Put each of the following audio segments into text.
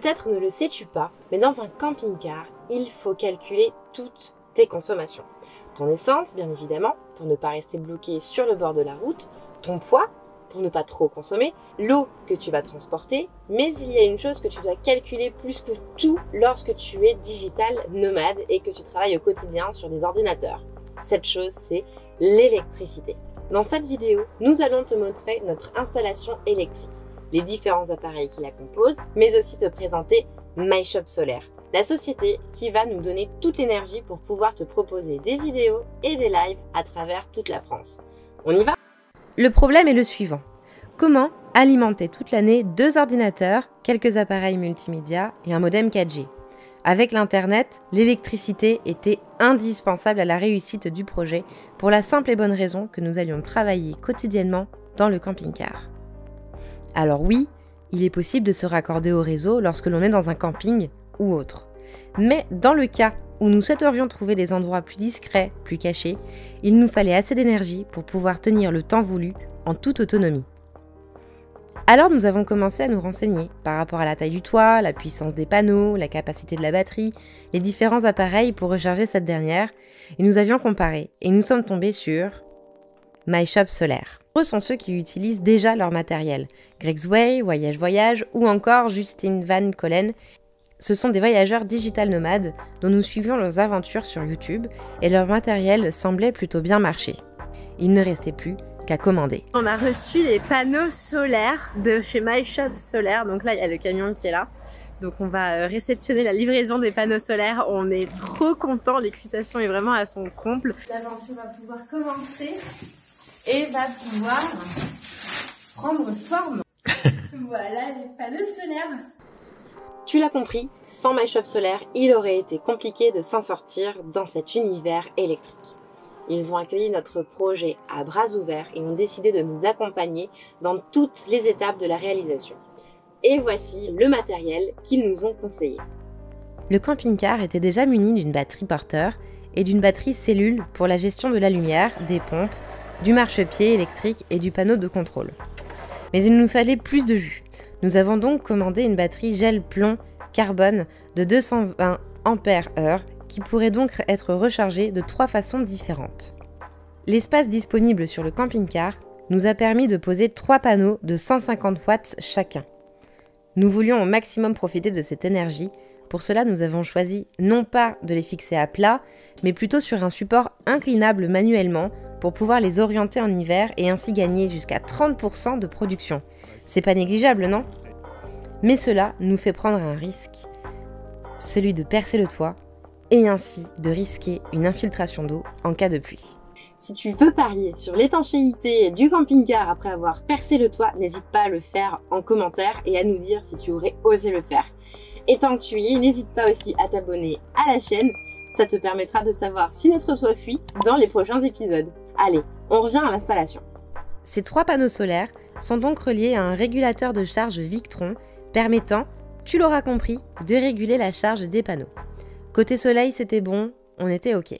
Peut-être ne le sais-tu pas, mais dans un camping-car, il faut calculer toutes tes consommations. Ton essence, bien évidemment, pour ne pas rester bloqué sur le bord de la route, ton poids, pour ne pas trop consommer, l'eau que tu vas transporter, mais il y a une chose que tu dois calculer plus que tout lorsque tu es digital nomade et que tu travailles au quotidien sur des ordinateurs. Cette chose, c'est l'électricité. Dans cette vidéo, nous allons te montrer notre installation électrique, les différents appareils qui la composent, mais aussi te présenter MyShop Solaire, la société qui va nous donner toute l'énergie pour pouvoir te proposer des vidéos et des lives à travers toute la France. On y va Le problème est le suivant. Comment alimenter toute l'année deux ordinateurs, quelques appareils multimédia et un modem 4G avec l'Internet, l'électricité était indispensable à la réussite du projet pour la simple et bonne raison que nous allions travailler quotidiennement dans le camping-car. Alors oui, il est possible de se raccorder au réseau lorsque l'on est dans un camping ou autre. Mais dans le cas où nous souhaiterions trouver des endroits plus discrets, plus cachés, il nous fallait assez d'énergie pour pouvoir tenir le temps voulu en toute autonomie. Alors nous avons commencé à nous renseigner par rapport à la taille du toit, la puissance des panneaux, la capacité de la batterie, les différents appareils pour recharger cette dernière, et nous avions comparé, et nous sommes tombés sur MyShop Solaire. Sont ceux qui utilisent déjà leur matériel. Greg's Way, Voyage Voyage ou encore Justine Van Collen. Ce sont des voyageurs digital nomades dont nous suivions leurs aventures sur YouTube et leur matériel semblait plutôt bien marcher. Il ne restait plus commander. On a reçu les panneaux solaires de chez My Shop Solaire. Donc là, il y a le camion qui est là. Donc on va euh, réceptionner la livraison des panneaux solaires. On est trop content, l'excitation est vraiment à son comble. L'aventure va pouvoir commencer et va pouvoir prendre forme. voilà les panneaux solaires. Tu l'as compris, sans My Shop Solaire, il aurait été compliqué de s'en sortir dans cet univers électrique. Ils ont accueilli notre projet à bras ouverts et ont décidé de nous accompagner dans toutes les étapes de la réalisation. Et voici le matériel qu'ils nous ont conseillé. Le camping-car était déjà muni d'une batterie porteur et d'une batterie cellule pour la gestion de la lumière, des pompes, du marchepied électrique et du panneau de contrôle. Mais il nous fallait plus de jus. Nous avons donc commandé une batterie gel plomb carbone de 220 Ah qui pourrait donc être rechargé de trois façons différentes. L'espace disponible sur le camping-car nous a permis de poser trois panneaux de 150 watts chacun. Nous voulions au maximum profiter de cette énergie, pour cela nous avons choisi non pas de les fixer à plat, mais plutôt sur un support inclinable manuellement pour pouvoir les orienter en hiver et ainsi gagner jusqu'à 30% de production. C'est pas négligeable, non? Mais cela nous fait prendre un risque, celui de percer le toit et ainsi de risquer une infiltration d'eau en cas de pluie. Si tu veux parier sur l'étanchéité du camping-car après avoir percé le toit, n'hésite pas à le faire en commentaire et à nous dire si tu aurais osé le faire. Et tant que tu y es, n'hésite pas aussi à t'abonner à la chaîne, ça te permettra de savoir si notre toit fuit dans les prochains épisodes. Allez, on revient à l'installation. Ces trois panneaux solaires sont donc reliés à un régulateur de charge Victron permettant, tu l'auras compris, de réguler la charge des panneaux. Côté soleil, c'était bon, on était OK.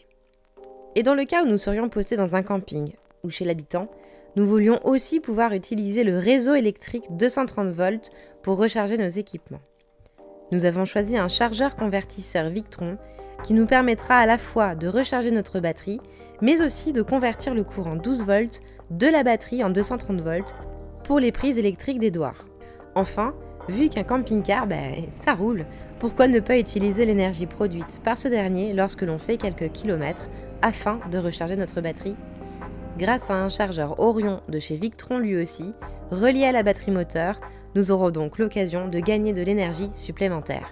Et dans le cas où nous serions postés dans un camping ou chez l'habitant, nous voulions aussi pouvoir utiliser le réseau électrique 230 volts pour recharger nos équipements. Nous avons choisi un chargeur convertisseur Victron qui nous permettra à la fois de recharger notre batterie, mais aussi de convertir le courant 12 volts de la batterie en 230 volts pour les prises électriques des doigts. Enfin, vu qu'un camping-car, ben, ça roule, pourquoi ne pas utiliser l'énergie produite par ce dernier lorsque l'on fait quelques kilomètres afin de recharger notre batterie? Grâce à un chargeur Orion de chez Victron lui aussi, relié à la batterie moteur, nous aurons donc l'occasion de gagner de l'énergie supplémentaire.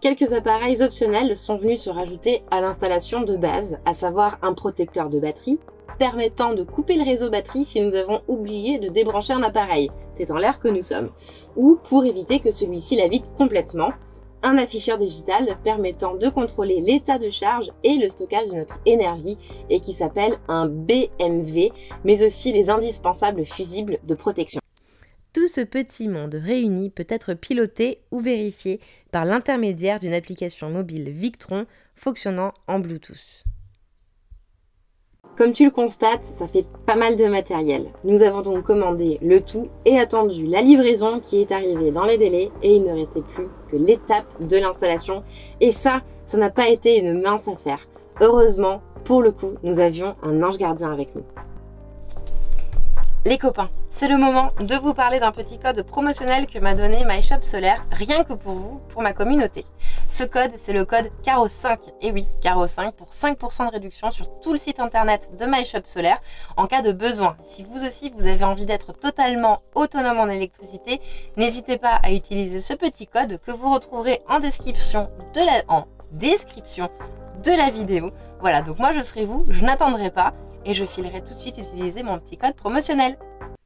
Quelques appareils optionnels sont venus se rajouter à l'installation de base, à savoir un protecteur de batterie permettant de couper le réseau batterie si nous avons oublié de débrancher un appareil, c'est en l'air que nous sommes, ou pour éviter que celui-ci la vide complètement, un afficheur digital permettant de contrôler l'état de charge et le stockage de notre énergie et qui s'appelle un BMV, mais aussi les indispensables fusibles de protection. Tout ce petit monde réuni peut être piloté ou vérifié par l'intermédiaire d'une application mobile Victron fonctionnant en Bluetooth. Comme tu le constates, ça fait pas mal de matériel. Nous avons donc commandé le tout et attendu la livraison qui est arrivée dans les délais et il ne restait plus que l'étape de l'installation. Et ça, ça n'a pas été une mince affaire. Heureusement, pour le coup, nous avions un ange gardien avec nous. Les copains, c'est le moment de vous parler d'un petit code promotionnel que m'a donné MyShop Solaire, rien que pour vous, pour ma communauté. Ce code, c'est le code CARO5. Et oui, CARO5 pour 5% de réduction sur tout le site internet de MyShop Solaire en cas de besoin. Si vous aussi, vous avez envie d'être totalement autonome en électricité, n'hésitez pas à utiliser ce petit code que vous retrouverez en description de la, en description de la vidéo. Voilà, donc moi je serai vous, je n'attendrai pas et je filerai tout de suite utiliser mon petit code promotionnel.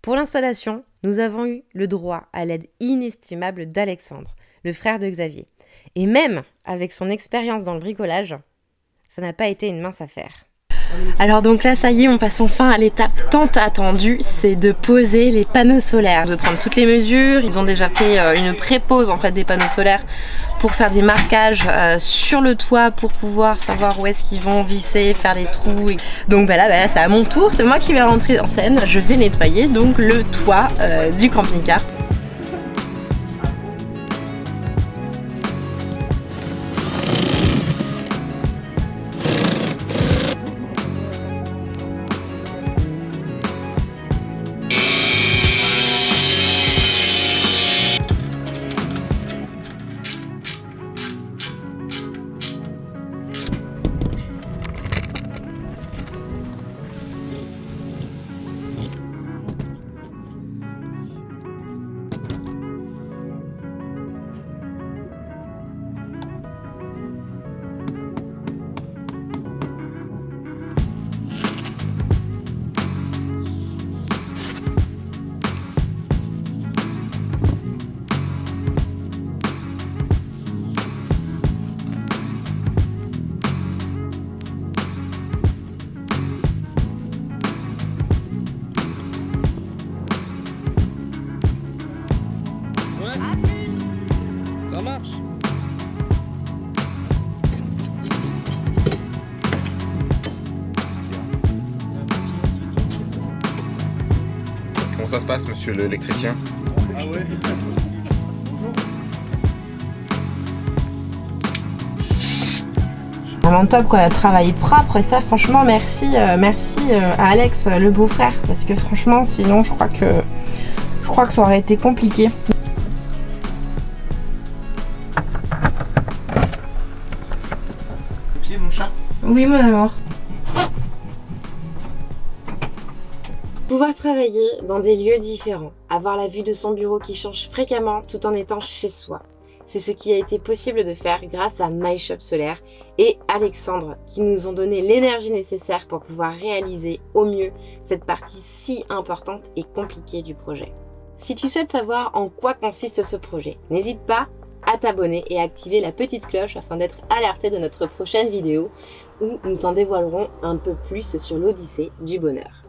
Pour l'installation, nous avons eu le droit à l'aide inestimable d'Alexandre, le frère de Xavier. Et même avec son expérience dans le bricolage, ça n'a pas été une mince affaire. Alors donc là ça y est on passe enfin à l'étape tant attendue c'est de poser les panneaux solaires. De prendre toutes les mesures ils ont déjà fait euh, une pré-pose en fait des panneaux solaires pour faire des marquages euh, sur le toit pour pouvoir savoir où est-ce qu'ils vont visser faire les trous donc bah là, c'est à mon tour c'est moi qui vais rentrer en scène je vais nettoyer donc le toit euh, du camping-car ça se passe, monsieur l'électricien Ah ouais Vraiment top quoi, le travail propre et ça franchement merci euh, merci euh, à Alex le beau-frère parce que franchement sinon je crois que je crois que ça aurait été compliqué. Pied mon chat? Oui mon amour. Pouvoir travailler dans des lieux différents, avoir la vue de son bureau qui change fréquemment tout en étant chez soi. C'est ce qui a été possible de faire grâce à MyShop Solaire et Alexandre qui nous ont donné l'énergie nécessaire pour pouvoir réaliser au mieux cette partie si importante et compliquée du projet. Si tu souhaites savoir en quoi consiste ce projet, n'hésite pas à t'abonner et activer la petite cloche afin d'être alerté de notre prochaine vidéo où nous t'en dévoilerons un peu plus sur l'Odyssée du bonheur.